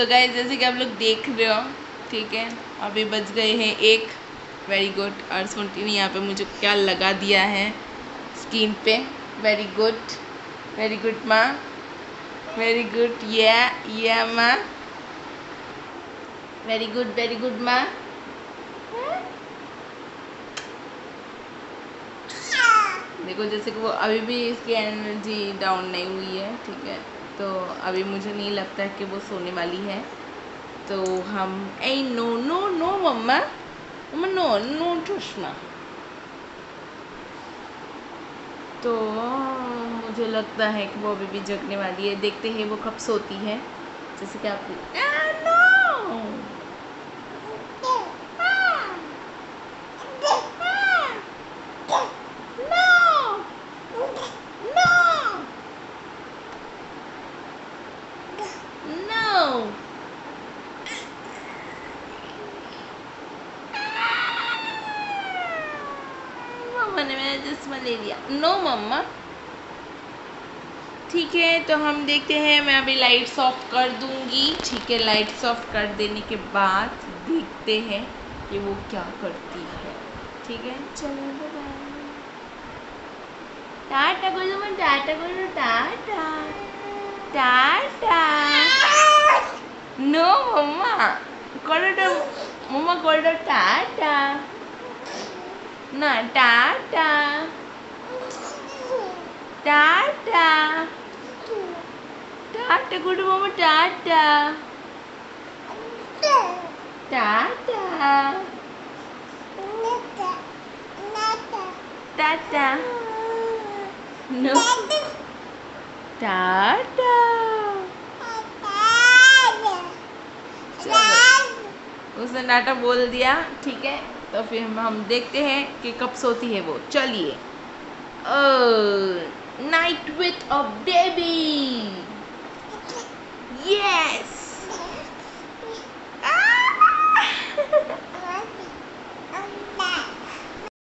So guys जैसे कि आप लोग देख रहे हो, ठीक है, अभी बज गए हैं एक। वेरी गुड और सुनती नहीं यहाँ पे मुझे क्या लगा दिया है स्किन पे। वेरी गुड वेरी गुड माँ। वेरी गुड या या माँ। वेरी गुड वेरी गुड माँ। देखो, जैसे कि वो अभी भी इसकी एनर्जी डाउन नहीं हुई है, ठीक है। तो अभी मुझे नहीं लगता है कि वो सोने वाली है। तो हम, ए, नो नो नो, मम्मा। मम्मा, नो नो चश्मा तो मुझे लगता है कि वो अभी भी जगने वाली है। देखते हैं वो कब सोती है। जैसे कि आप नो! मैंने मेरा चश्मा ले लिया। नो मम्मा। ठीक है तो हम देखते हैं मैं अभी लाइट्स ऑफ़ कर दूँगी। ठीक है लाइट्स ऑफ़ कर देने के बाद देखते हैं कि वो क्या करती है। ठीक है? चलो टाटा बोलो मैं टाटा बोलो टाटा। टाटा। नो मम्मा। करो मम्मा करो टाटा। ना टाटा टाटा टाटा गुड मामा टाटा टाटा टाटा नो। टाटा उसने टाटा बोल दिया, ठीक है। तो फिर हम हम देखते हैं कि कब सोती है वो। चलिए। Night with a baby